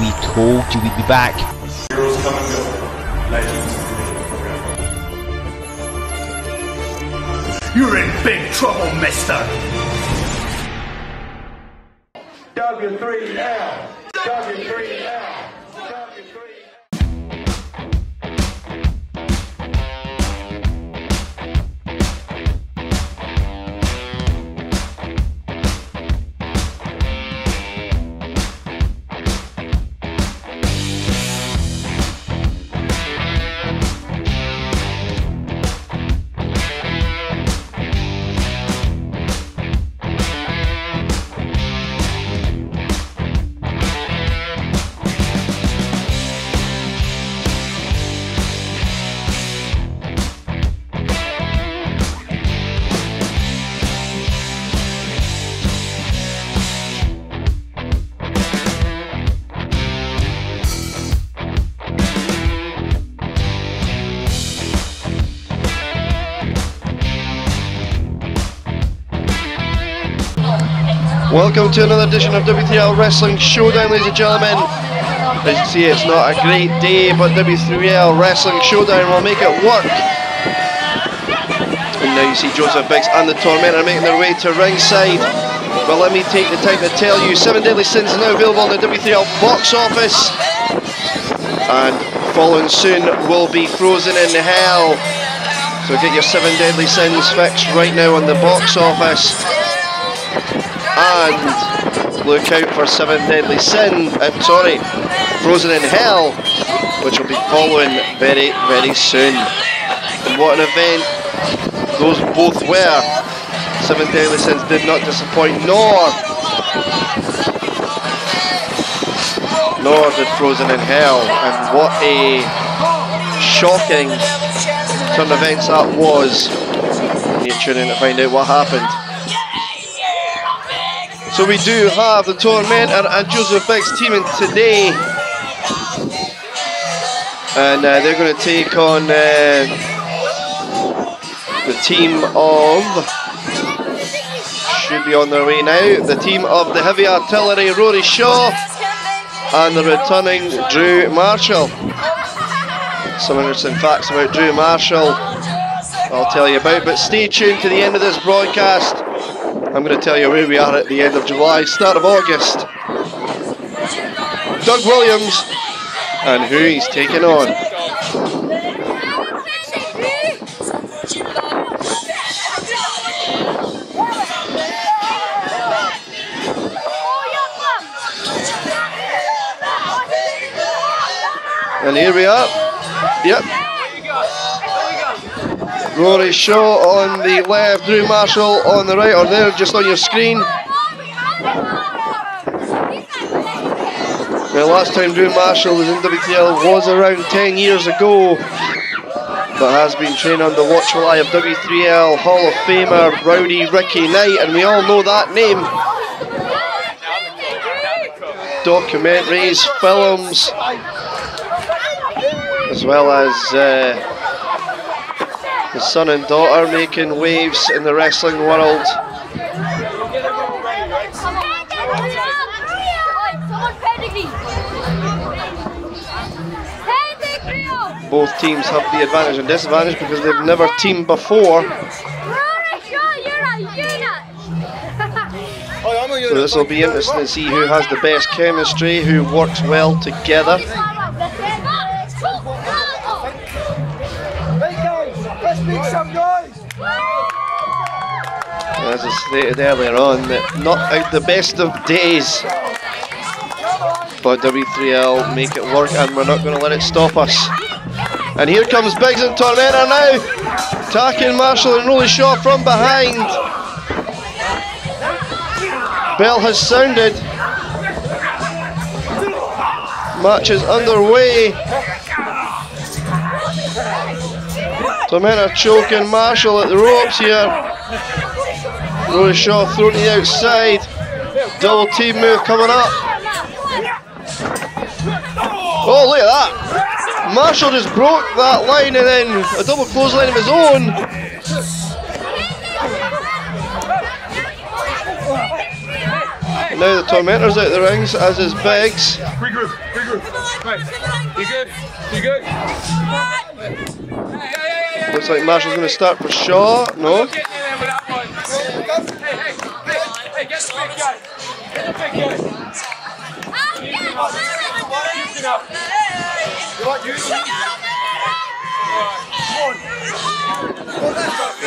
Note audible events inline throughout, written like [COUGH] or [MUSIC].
We told you we'd be back. Heroes come and go. Legends remain forever. You're in big trouble, mister. W3L. W3L. Welcome to another edition of W3L Wrestling Showdown, ladies and gentlemen. As you see, it's not a great day, but W3L Wrestling Showdown will make it work. And now you see Joseph Biggs and the Tormentor making their way to ringside. But let me take the time to tell you, Seven Deadly Sins is now available on the W3L box office. And following soon will be Frozen in Hell. So get your Seven Deadly Sins fixed right now on the box office and look out for Seven Deadly Sin, uh, sorry, Frozen in Hell, which will be following very, very soon. And what an event those both were. Seven Deadly Sins did not disappoint, nor nor did Frozen in Hell, and what a shocking turn of events that was. You tune in to find out what happened. So we do have the Tormentor and Joseph Biggs teaming today. And uh, they're going to take on uh, the team of, should be on their way now, the team of the Heavy Artillery, Rory Shaw, and the returning Drew Marshall. Some interesting facts about Drew Marshall I'll tell you about, but stay tuned to the end of this broadcast. I'm going to tell you where we are at the end of July, start of August. Doug Williams and who he's taking on. And here we are. Yep. Rory Shaw on the left, Drew Marshall on the right, or there just on your screen. The last time Drew Marshall was in W3L was around 10 years ago, but has been trained under watchful eye of W3L Hall of Famer Rowdy Ricky Knight, and we all know that name. Documentaries, films, as well as uh, his son and daughter making waves in the wrestling world. Both teams have the advantage and disadvantage because they've never teamed before. So this will be interesting to see who has the best chemistry, who works well together. As I stated earlier on, not out the best of days. But W3L make it work and we're not going to let it stop us. And here comes Biggs and Tormentor now. Attacking Marshall and Rory Shaw from behind. Bell has sounded. Match is underway. Tormentor choking Marshall at the ropes here. Rory Shaw thrown to the outside. Double team move coming up. Oh, look at that. Marshall just broke that line and then a double clothesline of his own. now the Tormentor's out the rings, as is Biggs. Regroup, regroup. Right. You good? You good? Looks like Marshall's going to start for Shaw. No.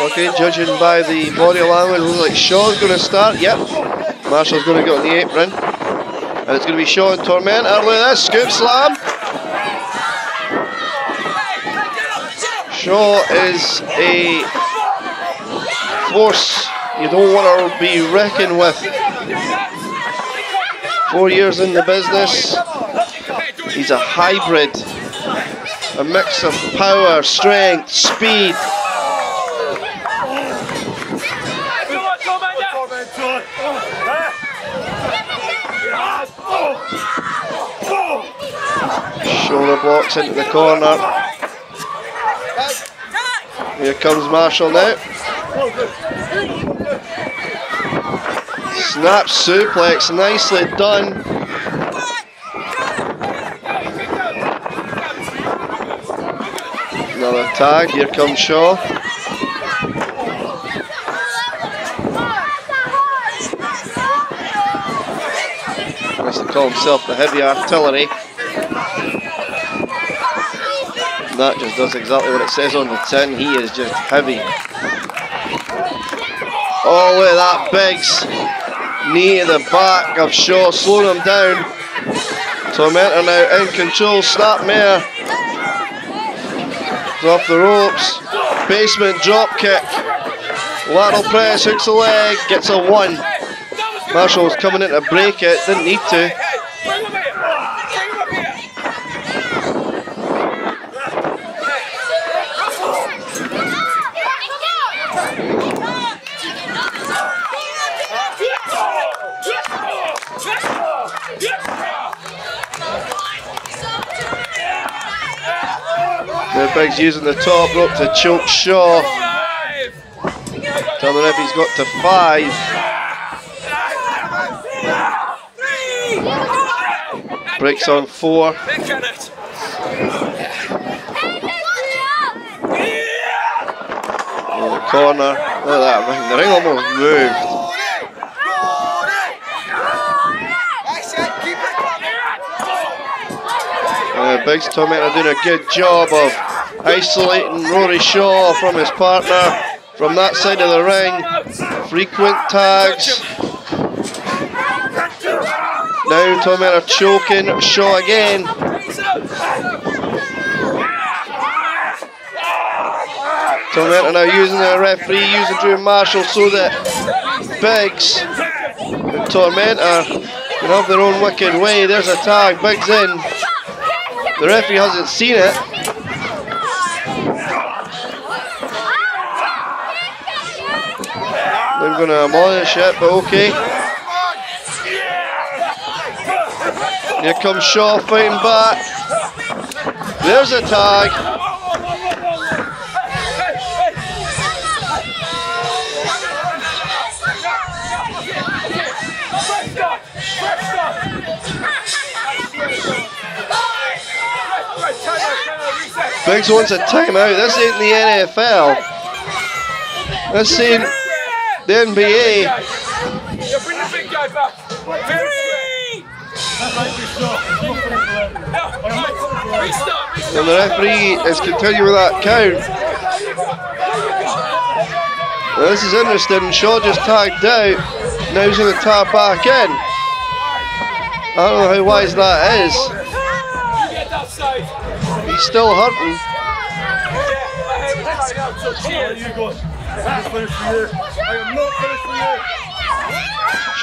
Okay, judging by the body language, looks like Shaw's going to start. Yep. Marshall's going to go on the apron. And it's going to be Shaw and Torment. Early this, scoop slam. Shaw is a force you don't want to be reckoned with. Four years in the business. He's a hybrid. A mix of power, strength, speed. Shoulder blocks into the corner. Here comes Marshall now. Snap suplex, nicely done. Another tag, here comes Shaw. Likes to call himself the heavy artillery. That just does exactly what it says on the tin. He is just heavy. Oh, look at that Biggs. To the back of Shaw, slowing him down. Tormentor now in control, Snapmare. Off the ropes. Basement drop kick. Lateral press, hooks the leg, gets a one. Marshall's coming in to break it, didn't need to. Hey, bring him here. Bring him up here. Biggs using the top rope to choke Shaw. Tell the ref he's got to five. Breaks on four. Big can it. In the corner. Look at that ring. The ring almost moved. Uh, Biggs Tormentor doing a good job of isolating Rory Shaw from his partner from that side of the ring. Frequent tags. Now Tormentor choking Shaw again. Tormentor now using the referee, using Drew Marshall so that Biggs and Tormentor can have their own wicked way. There's a tag, Biggs in. The referee hasn't seen it. Going to demolish it, but okay. Here comes Shaw fighting back. There's a tag. Biggs wants a timeout. This ain't the NFL. This ain't the NBA. Yeah, bring the big guy back. Three. Restart, restart. And the referee is continuing with that count. Now this is interesting. Shaw just tagged out. Now he's going to tap back in. I don't know how wise that is. You get that side. He's still hurting.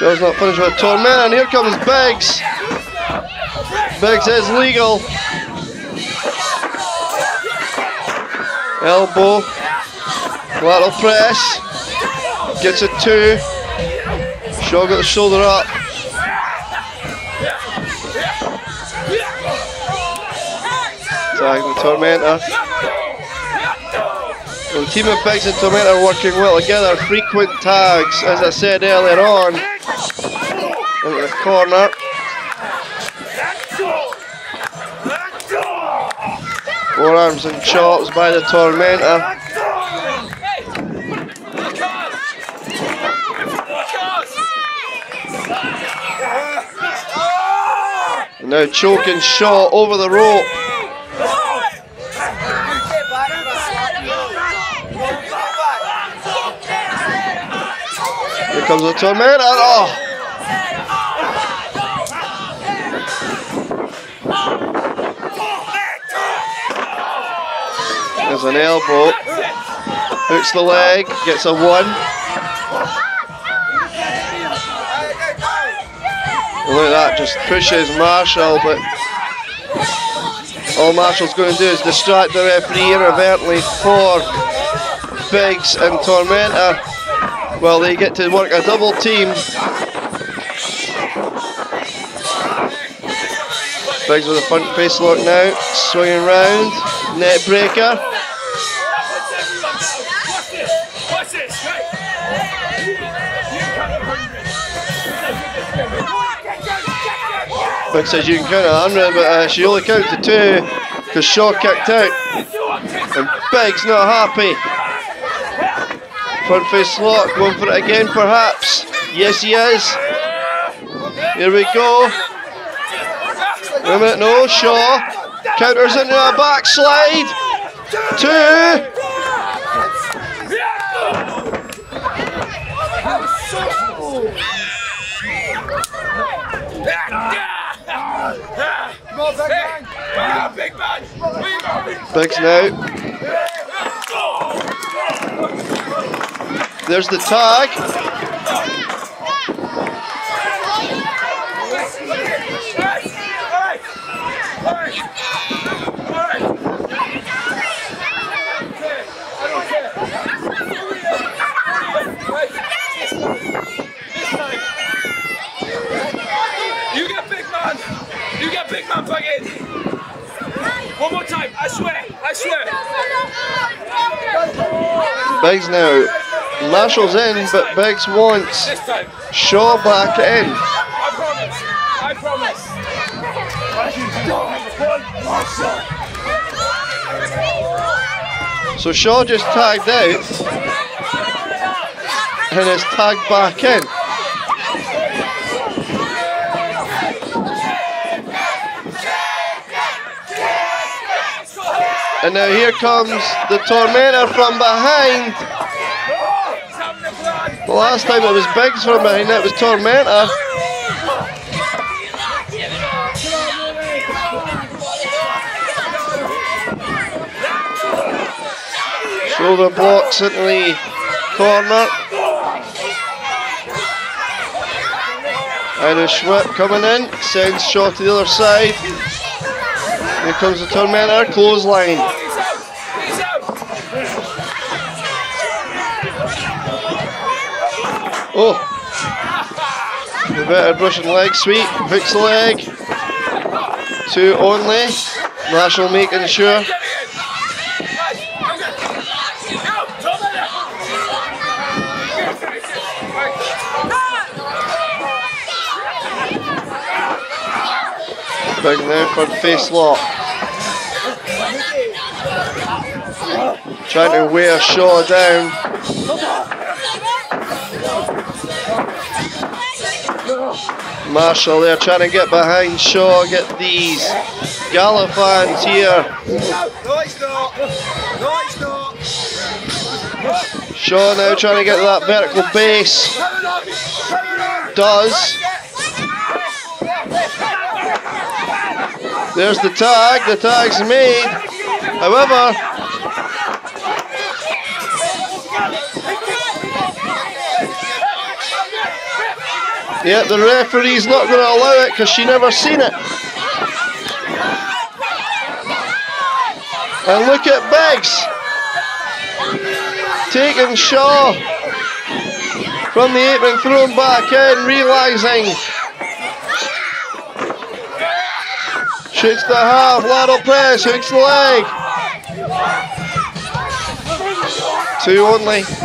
I'm am not finished with a torment, and here comes Biggs. Biggs is legal. Elbow. Lateral press. Gets a two. Shaw got the shoulder up. Tag the Tormentor. Team of Biggs and Tormentor are working well together. Frequent tags, as I said earlier on. In the corner. Forearms and chops by the Tormentor. Now choking shot over the rope. Comes the Tormentor. Oh! There's an elbow. Hooks the leg, gets a one. look at that, just pushes Marshall, but all Marshall's going to do is distract the referee inadvertently for Biggs and Tormentor. Well, they get to work a double team. Biggs with a front face lock now, swinging round, neckbreaker. Biggs says you can count a hundred, but uh, she only counted to two because Shaw kicked out. And Biggs not happy. Front face lock, going for it again perhaps. Yes he is. Here we go. Wait a minute, no, Shaw. Counters into a backslide. Two. Biggs now. There's the tug. You get big man. You get big man back in. One more time. I swear. I swear. Biggs now. Marshall's in, but Biggs wants. Shaw back in. I promise. I promise. So Shaw just tagged out and is tagged back in. And now here comes the Tormentor from behind. The last time it was Biggs from behind, that was Tormentor. Shoulder blocks into the corner. Irish whip coming in, sends Shaw to the other side. Here comes the Tormentor, clothesline. Oh! Better brushing leg sweep, hooks leg. Two only. Marshall making sure. Big now for the face lock. Trying to wear Shaw down. Marshall there trying to get behind Shaw, get these here. No, it's not. Shaw now trying to get that vertical base. Does. There's the tag, the tag's made. However, yeah, the referee's not going to allow it because she never seen it. And look at Biggs taking Shaw from the apron, thrown back in, realising shoots the half, lateral press, hooks the leg. Two only.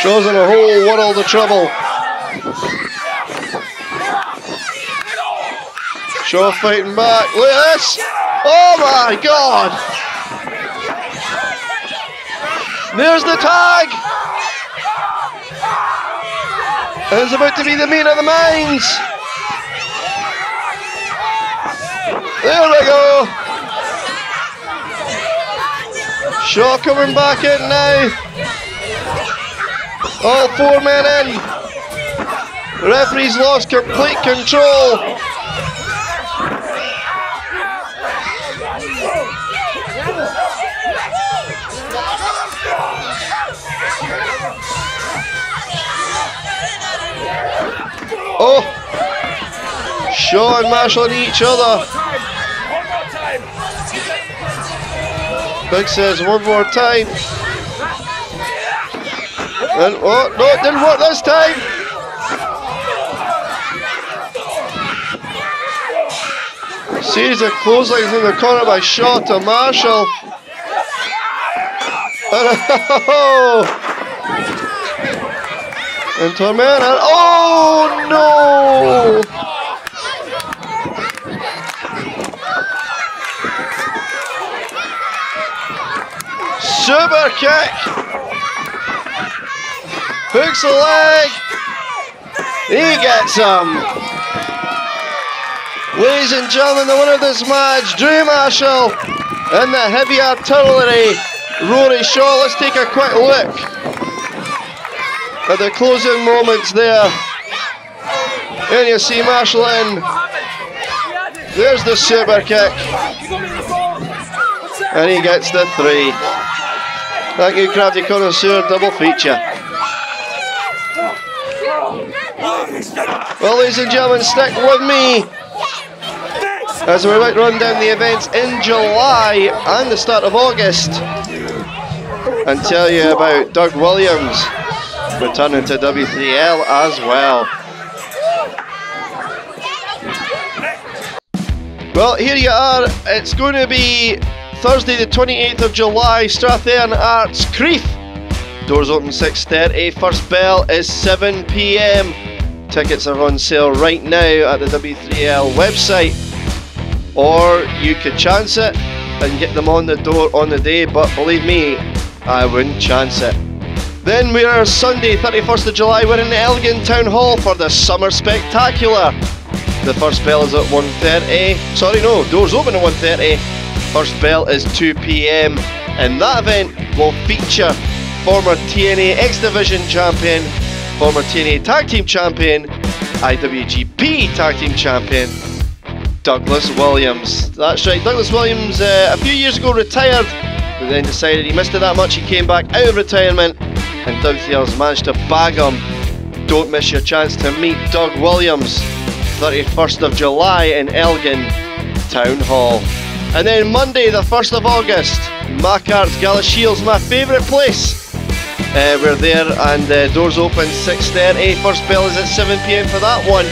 Shaw's in a whole world of trouble. Shaw fighting back. Look at this. Oh my god. There's the tag. It's about to be the meet of the minds. There we go. Shaw coming back in now. Oh, All four men in. Referee's lost complete control. Oh! Shaw and Marshall on each other. Big says one more time. And oh no, it didn't work this time. Series of clotheslines in the corner by Shaw to Marshall. oh! [LAUGHS] Into a and oh no! Super kick! Hooks a leg! He gets some. Ladies and gentlemen, the winner of this match, Drew Marshall and the heavy artillery, Rory Shaw. Let's take a quick look at the closing moments there. And you see Marshall in. There's the super kick. And he gets the three. Thank you, Crafty Connoisseur, double feature. Well, ladies and gentlemen, stick with me as we might run down the events in July and the start of August and tell you about Doug Williams returning to W3L as well. Well, here you are. It's going to be Thursday the 28th of July, Strathearn Arts Crieff. Doors open 6.30, first bell is 7pm. Tickets are on sale right now at the W3L website. Or you could chance it and get them on the door on the day, but believe me, I wouldn't chance it. Then we are Sunday, 31st of July, we're in Elgin Town Hall for the Summer Spectacular. The first bell is at 1.30. Sorry, no, doors open at 1.30. First bell is 2pm. And that event will feature former TNA X Division champion, former TNA Tag Team champion, IWGP Tag Team champion, Douglas Williams. That's right, Douglas Williams uh, a few years ago retired, but then decided he missed it that much. He came back out of retirement and Doug Thiel's managed to bag him. Don't miss your chance to meet Doug Williams, 31st of July in Elgin Town Hall. And then Monday, the 1st of August, MacArts Gala Shields, my favourite place. Uh, we're there and uh, doors open 6.30, first bell is at 7pm for that one.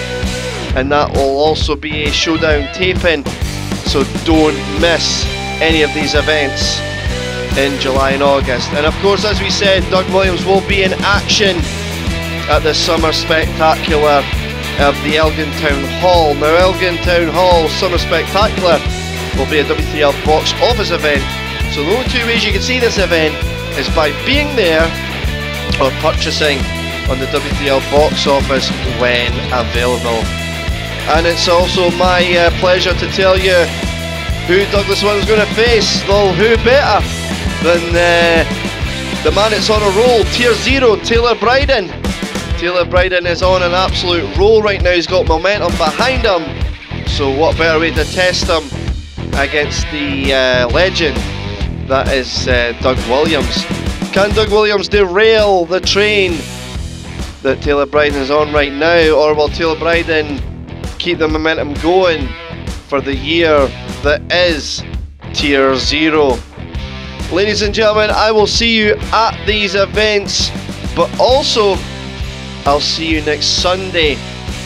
And that will also be a showdown taping, so don't miss any of these events in July and August. And of course, as we said, Doug Williams will be in action at the Summer Spectacular of the Elgin Town Hall. Now, Elgin Town Hall Summer Spectacular will be a W3L box office event. So the only two ways you can see this event is by being there or purchasing on the W3L box office when available. And it's also my uh, pleasure to tell you who Douglas is going to face. Well, who better than uh, the man that's on a roll, tier zero, Taylor Bryden. Taylor Bryden is on an absolute roll right now. He's got momentum behind him. So what better way to test him against the uh, legend that is uh, Doug Williams. Can Doug Williams derail the train that Taylor Bryden is on right now, or will Taylor Bryden keep the momentum going for the year that is Tier Zero? Ladies and gentlemen, I will see you at these events, but also I'll see you next Sunday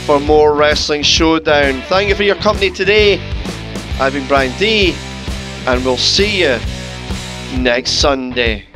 for more Wrestling Showdown. Thank you for your company today. I've been Bryan D, and we'll see you next Sunday.